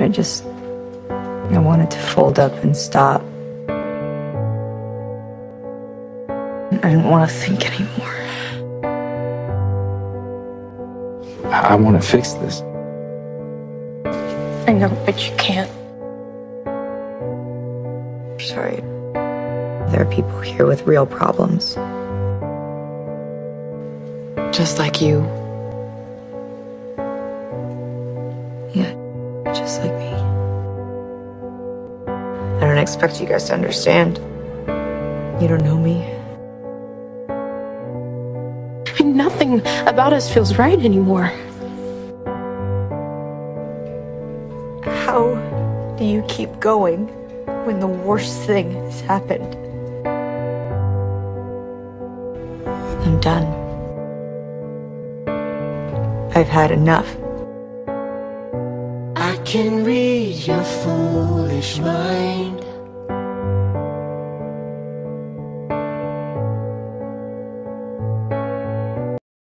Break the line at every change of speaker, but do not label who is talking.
I just. I wanted to fold up and stop. I didn't want to think anymore.
I want to fix this.
I know, but you can't.
Sorry. There are people here with real problems.
Just like you.
Yeah, just like me. I don't expect you guys to understand. You don't know me.
I mean, nothing about us feels right anymore.
How do you keep going when the worst thing has happened? I'm done. I've had enough.
Can read your foolish mind.